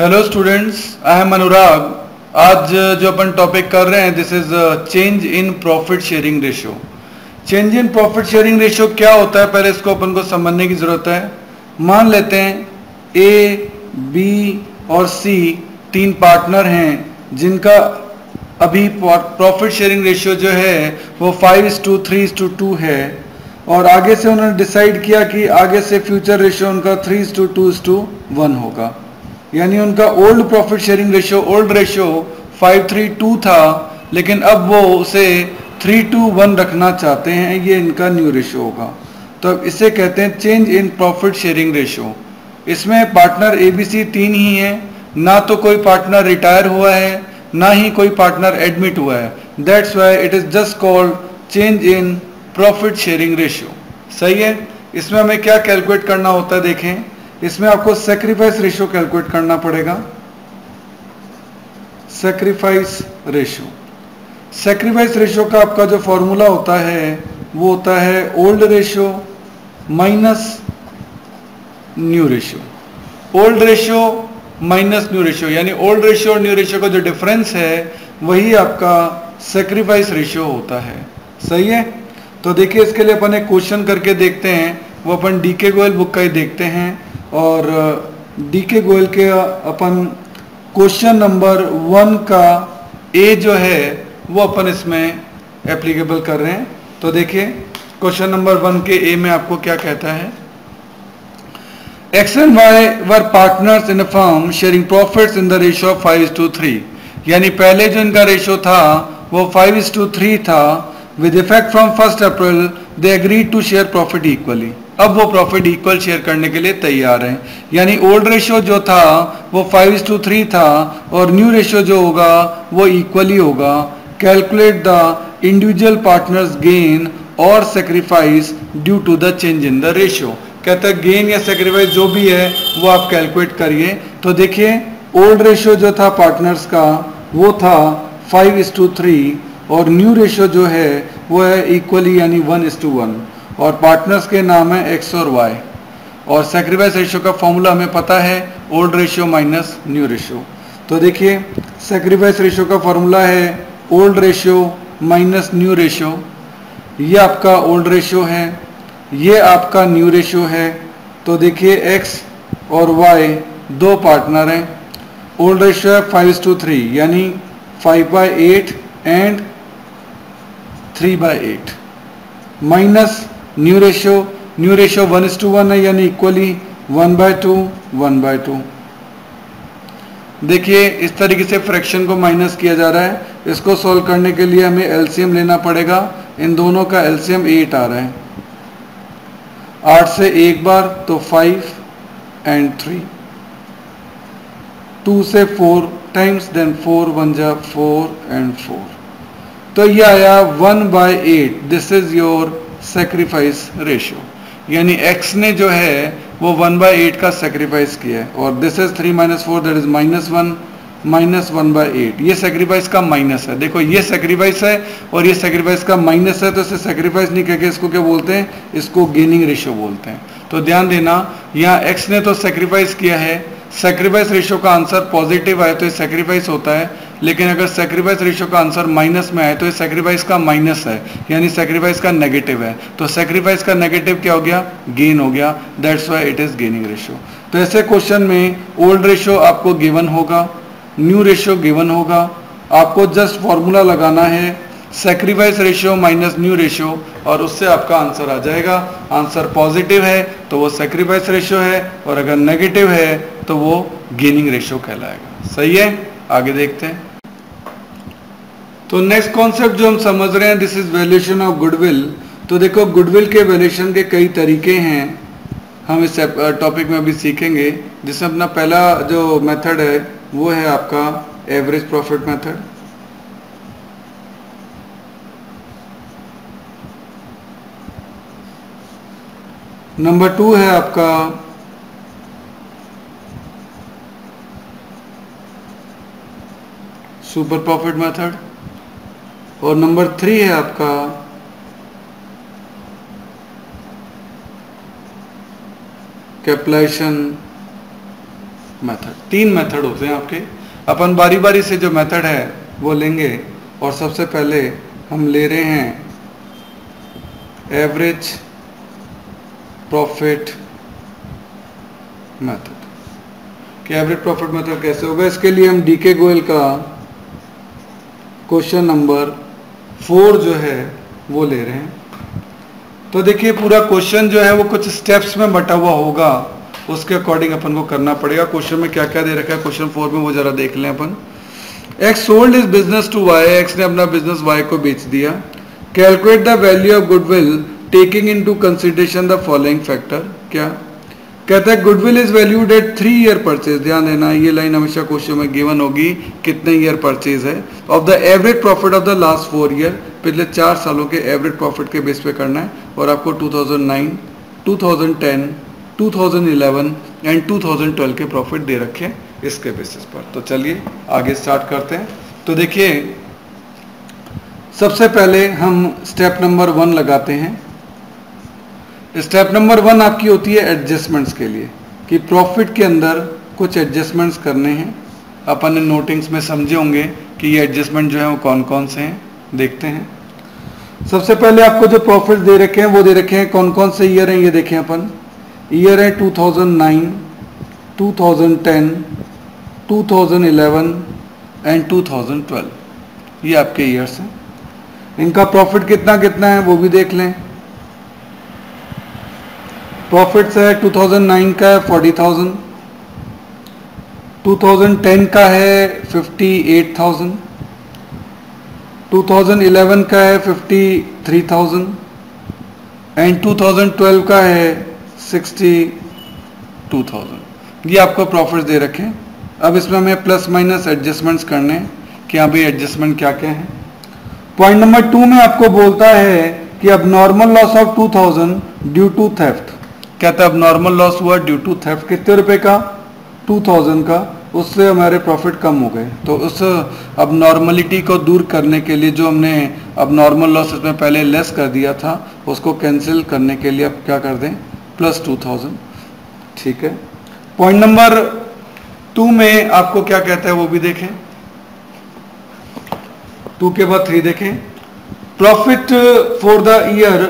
Hello students I am Anurag आज जो अपन टॉपिक कर रहे हैं this is change in profit sharing ratio change in profit sharing ratio क्या होता है? पहले इसको अपन को समझने की ज़रूरत है। मान लेते हैं ए बी और सी तीन पार्टनर हैं, जिनका अभी प्रॉफिट शेयरिंग रेशियो जो है, वो five is to three is to two है। और आगे से उन्होंने डिसाइड किया कि आगे से फ्यूचर रेशियो उनका three is to two is to one होगा। यानी उनका old profit sharing ratio old ratio five three two था, लेकिन अब वो उसे थ्री टू वन रखना चाहते हैं, ये इनका न्यू रेशियो होगा। तो अब इसे कहते हैं change in profit sharing ratio इसमें पार्टनर ए बी सी तीन ही हैं, ना तो कोई पार्टनर रिटायर हुआ है, ना ही कोई पार्टनर एडमिट हुआ है। That's why it is just called change in profit sharing ratio सही है? इसमें हमें क्या कैलकुलेट करना होता है, देखें। इसमें आपको सेक्रीफाइस रेशियो कैलकुलेट करना पड़ेगा। सेक्रीफाइस रेशियो सेक्रीफाइस रेशियो का आपका जो फॉर्मूला होता है, वो होता है old ratio minus new ratio old ratio minus new ratio यानी ओल्ड रेशियो और न्यू रेशियो का जो डिफरेंस है, वही आपका सेक्रीफाइस रेशियो होता है। सही है? तो देखिए, इसके लिए अपन एक क्वेश्चन करके देखते हैं। वो अपन डी के गोयल बुक का ही देखते हैं। और डी के गोयल के अपन क्वेश्चन नंबर वन का ए जो है, वो अपन इसमें एप्लीकेबल कर रहे हैं। तो देखिए क्वेश्चन नंबर वन के ए में आपको क्या कहता है? X and Y were partners in a firm sharing profits in the ratio of five to three यानी पहले जो इनका रेशियो था, वो फाइव टू थ्री था। With effect from first April they agree to share profit equally अब वो profit equal share करने के लिए तैयार हैं। यानी ओल्ड रेशियो जो था, वो फाइव इज़ टू थ्री था, और न्यू रेशियो जो होगा, वो इक्वली होगा। Calculate the individual partners gain और sacrifice due to the change in the ratio कहते हैं गेन या सेक्रीफाइस जो भी है, वो आप कैलकुलेट करिए। तो देखिए ओल्ड रेशियो जो था पार्टनर्स का, वो था फाइव इज़ टू थ्री और न्यू रेशियो जो है, वो है इक्वली यानी वन इज़ टू वन और पार्टनर्स के नाम है एक्स और वाई और सेक्रीफाइस रेशियो का फॉर्मूला हमें पता है old ratio minus new ratio तो देखिए सेक्रीफाइस रेशियो का फॉर्मूला है old ratio minus new ratio ये आपका ओल्ड रेशियो है, ये आपका न्यू रेशियो है. तो देखिए एक्स और वाई दो पार्टनर हैं. ओल्ड रेशियो है फाइव टू थ्री यानी five by eight and three by eight minus new ratio new ratio one is to one है, यानी equally one by two one by two देखिए, इस तरीके से फ्रैक्शन को माइनस किया जा रहा है। इसको सॉल्व करने के लिए हमें एलसीएम लेना पड़ेगा। इन दोनों का एलसीएम एट आ रहा है। आठ से एक बार तो फाइव एंड थ्री टू से four times then four one जा फोर एंड फोर तो ये आया one by eight this is your sacrifice ratio यानी x ने जो है, वो वन बाई एट का सेक्रीफाइस किया है। और this is three minus four that is minus one minus one by eight ये सेक्रीफाइस का माइनस है। देखो, ये सेक्रीफाइस है और ये सेक्रीफाइस का माइनस है तो इसे सेक्रीफाइस नहीं कहके इसको क्या बोलते हैं? इसको गेनिंग रेशियो बोलते हैं। तो ध्यान देना, यहाँ एक्स ने तो सेक्रीफाइस किया है। सेक्रीफाइस रेशियो का आंसर पॉजिटिव आए तो ये सेक्रीफाइस होता है। लेकिन अगर सेक्रीफाइस रेशियो का आंसर माइनस में आए तो ये सेक्रीफाइस का माइनस है, यानी सेक्रीफाइस का नेगेटिव है। तो सेक्रीफाइस का नेगेटिव क्या हो गया? गेन हो गया। That's why it is gaining ratio तो ऐसे क्वेश्चन में ओल्ड रेशियो आपको गिवन होगा न्यू रेशियो गिवन होगा। आपको जस्ट फॉर्मूला लगाना है sacrifice ratio minus new ratio और उससे आपका आंसर आ जाएगा। आंसर पॉजिटिव है तो वो सेक्रीफाइस रेशियो है, और अगर नेगेटिव है तो वो गेनिंग रेशियो कहलाएगा। सही है? आगे देखते हैं। तो नेक्स्ट कॉन्सेप्ट जो हम समझ रहे हैं this is valuation of goodwill तो देखो गुडविल के वैल्यूएशन के कई तरीके हैं। हम इस टॉपिक में अभी सीखेंगे। जिसमें अपना पहला जो मेथड है, वो है आपका average profit method number two है आपका सुपर प्रॉफिट मेथड और नंबर थ्री है आपका। Capitalisation method. तीन मेथड होते हैं आपके। अपन बारी बारी से जो मेथड है, वो लेंगे। और सबसे पहले हम ले रहे हैं एवरेज प्रॉफिट मेथड। कि एवरेज प्रॉफिट मेथड कैसे होगा? इसके लिए हम डीके गोयल का क्वेश्चन नंबर फोर जो है, वो ले रहे हैं। तो देखिए, पूरा क्वेश्चन जो है, वो कुछ स्टेप्स में बटा हुआ होगा। उसके अकॉर्डिंग अपन को करना पड़ेगा। क्वेश्चन में क्या क्या दे रखा है? क्वेश्चन फोर में वो जरा देख लें अपन। X sold is business to Y X ने अपना बिज़नेस वाई को बेच दिया। Calculate the value of goodwill taking into consideration the following factor क्या? कहता है goodwill is valued at three year purchase ध्यान देना ये लाइन हमेशा क्वेश्चन में गिवन होगी कितने ईयर परचेज है। Of the average profit of the last four year पिछले चार सालों के एवरेज प्रॉफिट के बेस पे करना है और आपको 2009, 2010, 2011 एंड 2012 के प्रॉफिट दे रखे हैं इसके बेसिस पर। तो चलिए आगे स्टार्ट करते हैं। तो देखिए सबसे पहले हम स्टेप नंबर वन लगाते हैं। स्टेप नंबर वन आपकी होती है एडजस्टमेंट्स के लिए कि प्रॉफिट के अंदर कुछ एडजस्टमेंट्स करने हैं। अपन इन नोटिंग्स में समझे होंगे कि ये एडजस्टमेंट जो है वो कौन कौन से हैं देखते हैं। सबसे पहले आपको जो प्रॉफिट दे रखे हैं वो दे रखे हैं कौन कौन से ईयर हैं ये देखें अपन। ईयर है 2009, 2010, 2011 एंड 2012 ये आपके ईयर्स हैं। इनका प्रॉफिट कितना कितना है वो भी देख लें। प्रॉफिट्स है 2009 का है 40,000 2010 का है 58,000 2011 का है 53,000 एंड 2012 का है 62,000 ये आपको प्रॉफिट दे रखे हैं। अब इसमें हमें प्लस माइनस एडजस्टमेंट्स करने हैं कि यहाँ भी एडजस्टमेंट क्या क्या है। पॉइंट नंबर टू में आपको बोलता है कि abnormal loss of 2000 due to theft कहता है, अब नॉर्मल लॉस हुआ ड्यू टू थेफ्ट कितने रुपए का? 2000 का। उससे हमारे प्रॉफिट कम हो गए। तो उस अब नॉर्मलिटी को दूर करने के लिए जो हमने अब नॉर्मल लॉस इसमें पहले लेस कर दिया था, उसको कैंसिल करने के लिए अब क्या कर दें? प्लस टू थाउज़ेंड ठीक है। पॉइंट नंबर टू में आपको क्या कहता है वो भी देखें। टू के बाद थ्री देखें। Profit for the year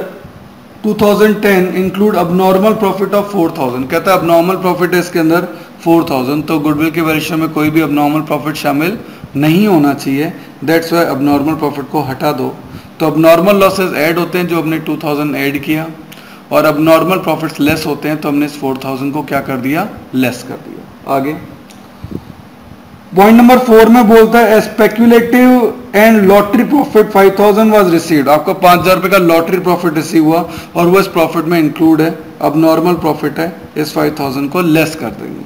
2010 include abnormal profit of 4000 कहता है अब नॉर्मल प्रॉफिट है इसके अंदर 4000 तो गुडविल के वैल्यूशन में कोई भी अब नॉर्मल प्रॉफिट शामिल नहीं होना चाहिए. That's why abnormal profit को हटा दो. तो अब नॉर्मल लॉसेज ऐड होते हैं जो हमने 2000 ऐड किया. और अब नॉर्मल प्रॉफिट्स लेस होते हैं तो हमने इस 4000 को क्या कर दिया? लेस कर दिया. आगे. पॉइंट नंबर फोर में बोलता है speculative and lottery profit 5000 was received आपको पाँच हज़ार रुपए का लॉटरी प्रॉफिट रिसीव हुआ और वो इस प्रॉफिट में इंक्लूड है। अब नॉर्मल प्रॉफिट है, इस 5000 को लेस कर देंगे।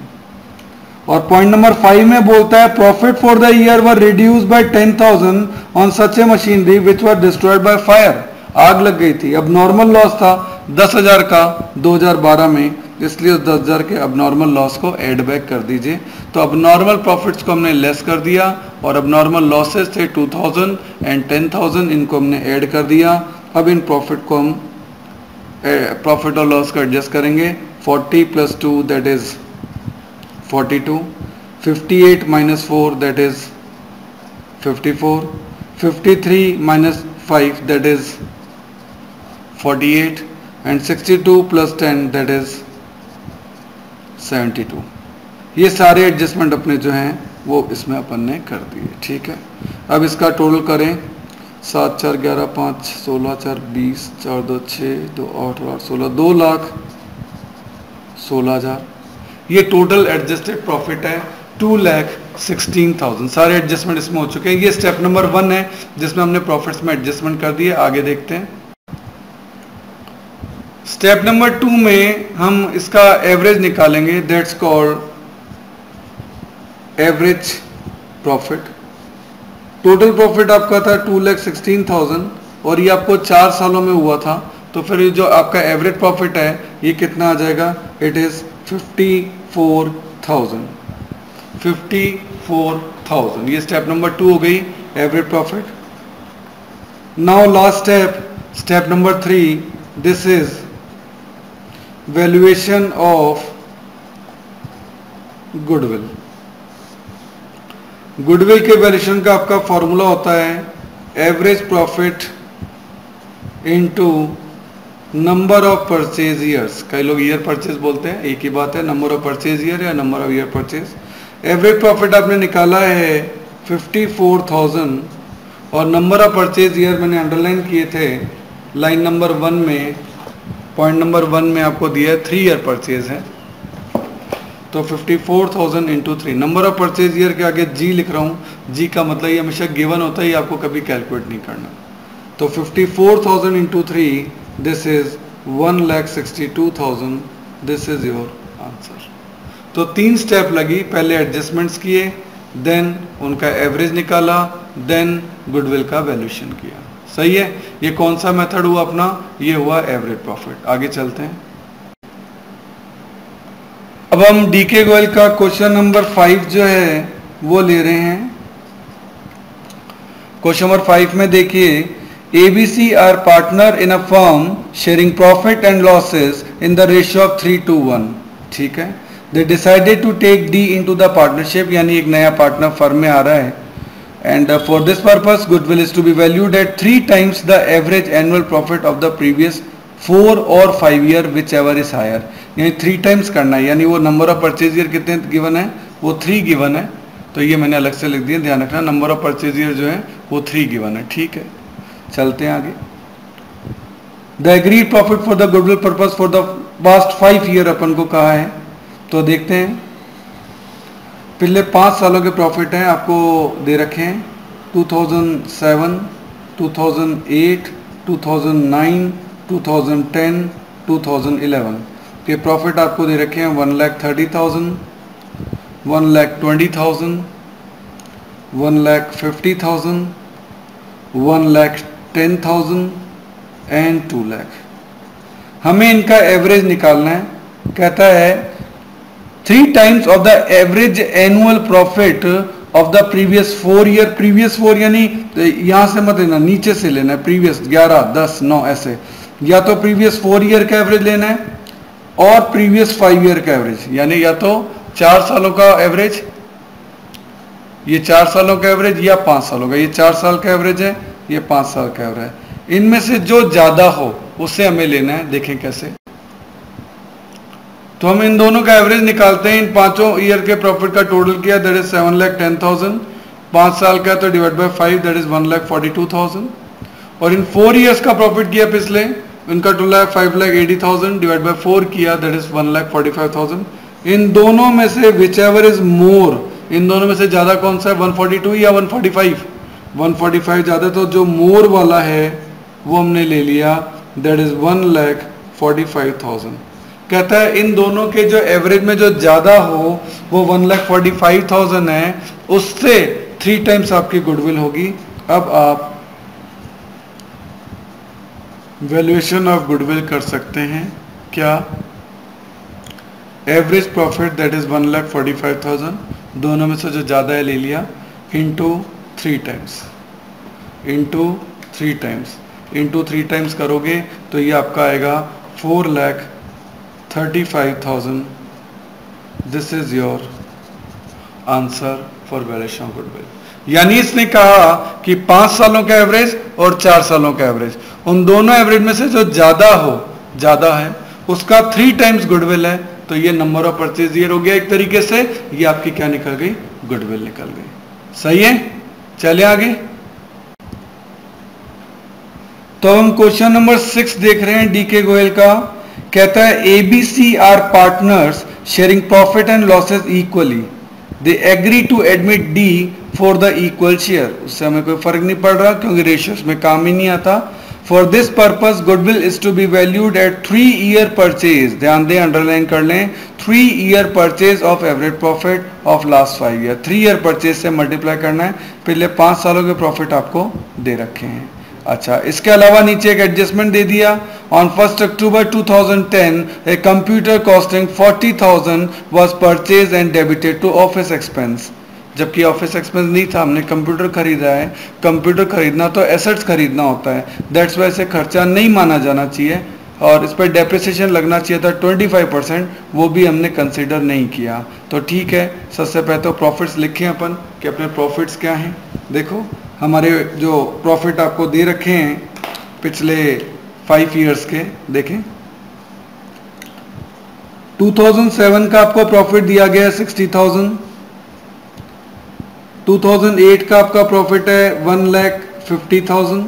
और पॉइंट नंबर फाइव में बोलता है profit for the year were reduce by 10000 on such a machinery which were destroyed by fire आग लग गई थी। अब नॉर्मल लॉस था, दस हज़ार का 2012 में। इसलिए उस दस हज़ार के अब नॉर्मल लॉस को एड बैक कर दीजिए। तो अब नॉर्मल प्रॉफिट्स को हमने लेस कर दिया और अब नॉर्मल लॉसेस थे 2000 एंड 10000 इनको हमने ऐड कर दिया। अब इन प्रॉफिट को हम प्रॉफिट और लॉस को एडजस्ट करेंगे। 40 plus two that is 42 58 minus four that is 54 53 minus five that is 48 and 62 plus 10 that is 72 ये सारे एडजस्टमेंट अपने जो हैं, वो इसमें अपन ने कर दिए, ठीक है? अब इसका टोटल करें। सात, चार, ग्यारह, पाँच, सोलह, चार, बीस, चार, दो छः दो, आठ आठ, सोलह, दो लाख सोलह हज़ार। ये टोटल एडजस्टेड प्रॉफिट है टू लैख सिक्सटीन थाउज़ेंड। सारे एडजस्टमेंट इसमें हो चुके हैं। ये स्टेप नंबर वन है, जिसमें हमने प्रॉफिट्स में एडजस्टमेंट कर दिए। आगे देखते हैं। स्टेप नंबर टू में हम इसका एवरेज निकालेंगे. That's called average profit total profit आपका था टू लैख सिक्सटीन थाउज़ेंड और ये आपको चार सालों में हुआ था. तो फिर ये जो आपका एवरेज प्रॉफिट है, ये कितना आ जाएगा? It is fifty four thousand fifty four thousand ये स्टेप नंबर टू हो गई average profit now last step step number three this is valuation of goodwill goodwill के वैल्यूशन का आपका फॉर्मूला होता है average profit into number of purchase years कई लोग ईयर परचेज बोलते हैं एक ही बात है नंबर ऑफ़ परचेज ईयर या number of year purchase average profit आपने निकाला है 54,000 और नंबर ऑफ़ परचेज ईयर मैंने अंडरलाइन किए थे लाइन नंबर वन में पॉइंट नंबर वन में आपको दिया है थ्री ईयर परचेज है। तो 54,000 thousand into three number of purchase year के आगे जी लिख रहा हूँ। जी का मतलब ये हमेशा गिवन होता है आपको कभी कैलकुलेट नहीं करना। तो 54,000 thousand into three this is one lakh sixty two thousand this is your answer तो तीन स्टेप लगी पहले एडजस्टमेंट्स किए देन उनका एवरेज निकाला देन गुडविल का वैल्यूशन किया। सही है? ये कौन सा मेथड हुआ अपना? ये हुआ एवरेज प्रॉफिट। आगे चलते हैं। अब हम डीके गोयल का क्वेश्चन नंबर फाइव जो है, वो ले रहे हैं। क्वेश्चन नंबर फाइव में देखिए A B C are partner in a firm sharing profit and losses in the ratio of three two one ठीक है? They decided to take D into the partnership यानी एक नया पार्टनर फर्म में आ रहा है। And for this purpose goodwill is to be valued at three times the average annual profit of the previous four और five year whichever is higher यानी three times करना है। यानी वो नंबर ऑफ़ परचेज ईयर कितने given है? वो three given है। तो ये मैंने अलग से लिख दिया। ध्यान रखना नंबर ऑफ़ परचेज ईयर जो है, वो थ्री गिवन है। ठीक है? चलते हैं आगे। The agreed profit for the goodwill purpose for the past five year अपन को कहा है। तो देखते हैं। पिछले पाँच सालों के प्रॉफिट हैं आपको दे रखे हैं। 2007, 2008, 2009, 2010, 2011 के प्रॉफिट आपको दे रखे हैं one lakh thirty thousand one lakh twenty thousand one lakh fifty thousand one lakh ten thousand and two lakh हमें इनका एवरेज निकालना है। कहता है three times of the average annual profit of the previous four year previous four यानी यहाँ से मत लेना, नीचे से लेना प्रीवियस ग्यारह, दस, नौ, ऐसे। या तो प्रीवियस फोर ईयर का एवरेज लेना है, और प्रीवियस फाइव ईयर का एवरेज यानी या तो चार सालों का एवरेज ये चार सालों का एवरेज या पाँच सालों का, ये चार साल का एवरेज है, ये पाँच साल का एवरेज है। इनमें से जो ज़्यादा हो उससे हमें लेना है, देखें कैसे। तो हम इन दोनों का एवरेज निकालते हैं। इन पाँचों ईयर के प्रॉफिट का टोटल किया that is seven lakh ten thousand पाँच साल का तो divide by five that is one lakh forty two thousand और इन फोर ईयर्स का प्रॉफिट किया पिछले, इनका two lakh five lakh eighty thousand divide by four किया that is one lakh forty five thousand इन दोनों में से विच एवर इज़ मोर इन दोनों में से ज़्यादा कौन सा है? 142 या 145 145 ज़्यादा तो जो मोर वाला है, वो हमने ले लिया that is one lakh forty five thousand कहता है, इन दोनों के जो एवरेज में जो ज़्यादा हो, वो one lakh forty five thousand है, उससे थ्री टाइम्स आपकी गुडविल होगी। अब आप वैल्यूएशन ऑफ़ गुडविल कर सकते हैं। क्या? Average profit that is one lakh forty five thousand दोनों में से जो ज़्यादा है, ले लिया into three times into three times into three times करोगे तो ये आपका आएगा four lakh thirty five thousand this is your answer for valuation goodwill यानी इसने कहा कि पाँच सालों का एवरेज और चार सालों का एवरेज उन दोनों एवरेज में से जो ज़्यादा हो, ज़्यादा है, उसका थ्री टाइम्स गुडविल है। तो ये नंबर ऑफ़ परचेज ईयर हो गया एक तरीके से। ये आपकी क्या निकल गई? गुडविल निकल गई। सही है? चले आगे। तो हम क्वेश्चन नंबर सिक्स देख रहे हैं डीके गोयल का। कहता है A B C are partners sharing profit and losses equally they agree to admit D for the equal share उससे हमें कोई फ़र्क नहीं पड़ रहा क्योंकि रेशियोस में काम ही नहीं आता। For this purpose goodwill is to be valued at three year purchase ध्यान दें अंडरलाइन कर लें। Three year purchase of average profit of last five year three year purchase से मल्टीप्लाई करना है। पिछले पाँच सालों के प्रॉफिट आपको दे रखे हैं। अच्छा इसके अलावा नीचे एक एडजस्टमेंट दे दिया। On first October 2010 a computer costing 40,000 was purchase and debited to office expense जबकि ऑफ़िस एक्सपेंस नहीं था हमने कंप्यूटर खरीदा है। कंप्यूटर खरीदना तो एसेट्स खरीदना होता है। दैट्स वाई से खर्चा नहीं माना जाना चाहिए। और इस पर डेप्रिसिएशन लगना चाहिए था 25 परसेंट वो भी हमने कंसिडर नहीं किया। तो ठीक है सबसे पहले तो प्रॉफिट्स लिखे अपन कि अपने प्रॉफिट्स क्या हैं। देखो हमारे जो प्रॉफिट आपको दे रखे हैं पिछले फाइव ईयर्स के, देखें। 2007 का आपको प्रॉफिट दिया गया है सिक्सटी थाउज़ेंड 2008 का आपका प्रॉफिट है one lakh fifty thousand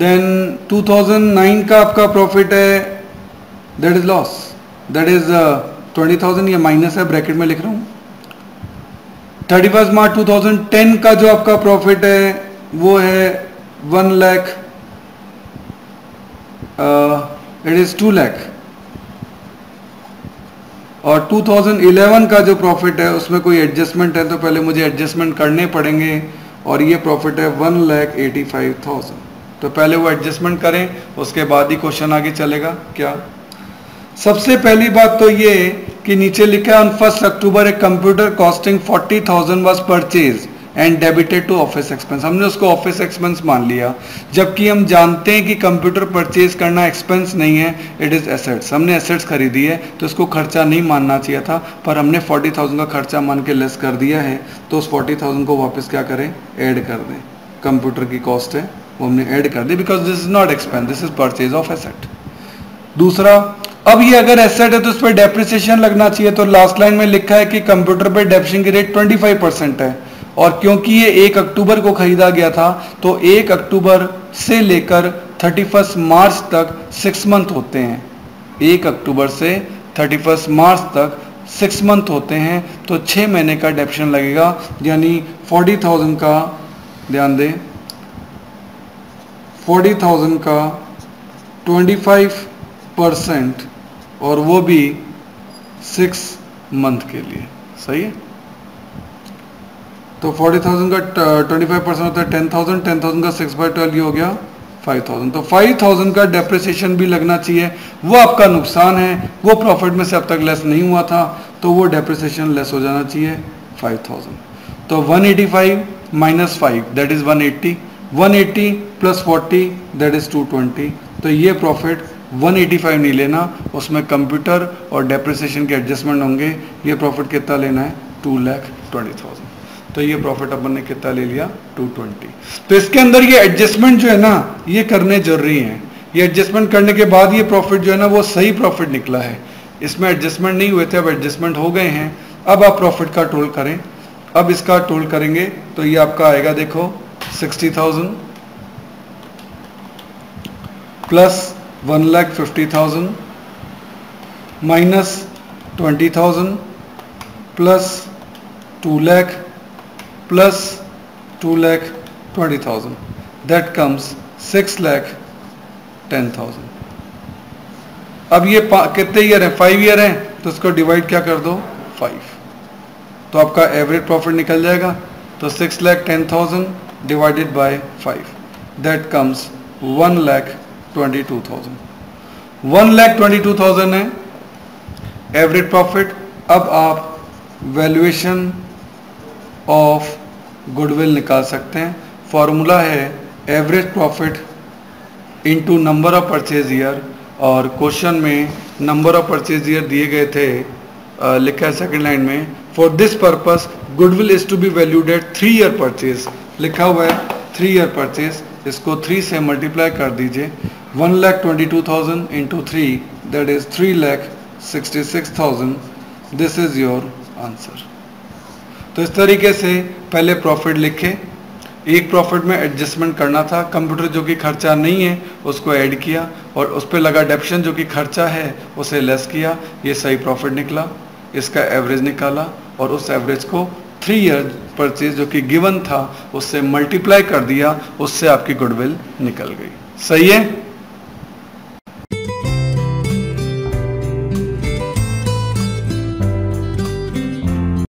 then 2009 का आपका प्रॉफिट है that is loss that is twenty thousand या माइनस है ब्रैकेट में लिख रहा हूँ। थर्टी फ़र्स्ट मार्च 2010 का जो आपका प्रॉफिट है, वो है one lakh it is two lakh और 2011 का जो प्रॉफिट है, उसमें कोई एडजस्टमेंट है तो पहले मुझे एडजस्टमेंट करने पड़ेंगे, और ये प्रॉफिट है one lakh eighty five thousand तो पहले वो एडजस्टमेंट करें, उसके बाद ही क्वेश्चन आगे चलेगा, क्या? सबसे पहली बात तो ये कि नीचे लिखा है ऑन फ़र्स्ट अक्टूबर एक computer costing forty thousand was purchase and debited to office expense हमने उसको ऑफ़िस एक्सपेंस मान लिया, जबकि हम जानते हैं कि कंप्यूटर परचेज करना एक्सपेंस नहीं है इट इज़ एसेट्स हमने एसेट्स खरीदी है तो इसको खर्चा नहीं मानना चाहिए था, पर हमने फोर्टी थाउज़ेंड का खर्चा मान के लेस कर दिया है तो उस फोर्टी थाउज़ेंड को वापस क्या करें? ऐड कर दें. कंप्यूटर की कॉस्ट है, वो हमने ऐड कर दी because this is not expense this is purchase of asset दूसरा अब ये अगर एसेट है तो उस पर डेप्रिसिएशन लगना चाहिए। तो लास्ट लाइन में लिखा है कि कंप्यूटर पे डेप्रिसिएशन की रेट 25 परसेंट है। और क्योंकि ये एक अक्टूबर को खरीदा गया था तो एक अक्टूबर से लेकर थर्टी मार्च तक सिक्स मंथ होते हैं। एक अक्टूबर से थर्टी मार्च तक सिक्स मंथ होते हैं तो छः महीने का डेप्शन लगेगा। यानी फोर्टी थाउज़ेंड का, ध्यान दें फोर्टी थाउज़ेंड का ट्वेंटी फाइव परसेंट और वो भी सिक्स मंथ के लिए। सही है? तो फोर्टी थाउज़ेंड का ट्वेंटी फाइव परसेंट होता है टेन थाउज़ेंड टेन थाउज़ेंड का सिक्स बाई ट्वेल्व हो गया फाइव थाउज़ेंड तो फाइव थाउज़ेंड का डेप्रिसिएशन भी लगना चाहिए। वो आपका नुकसान है, वो प्रॉफिट में से अब तक लेस नहीं हुआ था तो वो डेप्रिसिएशन लेस हो जाना चाहिए फाइव थाउज़ेंड तो one eighty five minus five that is one eighty one eighty plus forty that is two twenty तो ये प्रॉफिट 185 नहीं लेना, उसमें कंप्यूटर और डेप्रिसिएशन के एडजस्टमेंट होंगे। ये प्रॉफिट कितना लेना है? टू लैख ट्वेंटी थाउज़ेंड तो ये प्रॉफिट अपन ने कितना ले लिया? 220 तो इसके अंदर ये एडजस्टमेंट जो है ना, ये करने ज़रूरी है। ये एडजस्टमेंट करने के बाद ये प्रॉफिट जो है ना, वो सही प्रॉफिट निकला है। इसमें एडजस्टमेंट नहीं हुए थे, अब एडजस्टमेंट हो गए हैं। अब आप प्रॉफिट का टोल करें। अब इसका टोल करेंगे तो ये आपका आएगा, देखो sixty thousand plus one lakh fifty thousand minus twenty thousand plus two lakh plus two lakh twenty thousand that comes six lakh ten thousand अब ये कितने ईयर हैं? फाइव ईयर हैं? तो इसको डिवाइड क्या कर दो? फाइव तो आपका एवरेज प्रॉफिट निकल जाएगा। तो six lakh ten thousand divided by five that comes one lakh twenty two thousand one lakh twenty two thousand है एवरेज प्रॉफिट अब आप वैल्यूएशन ऑफ़ गुडविल निकाल सकते हैं। फॉर्मूला है average profit into number of purchase year और question में number of purchase year दिए गए थे लिखा है सेकंड लाइन में। For this purpose goodwill is to be valued at three year purchase लिखा हुआ है थ्री ईयर परचेज इसको थ्री से मल्टीप्लाई कर दीजिए। One lakh twenty two thousand into three that is three lakh sixty six thousand this is your answer तो इस तरीके से पहले प्रॉफिट लिखे। एक प्रॉफिट में एडजस्टमेंट करना था। कंप्यूटर जो कि खर्चा नहीं है, उसको ऐड किया और उस पर लगा डेप्शन जो कि खर्चा है, उसे लेस किया। ये सही प्रॉफिट निकला। इसका एवरेज निकाला और उस एवरेज को थ्री ईयर परचेज जो कि गिवन था, उससे मल्टीप्लाई कर दिया, उससे आपकी गुडविल निकल गई। सही है?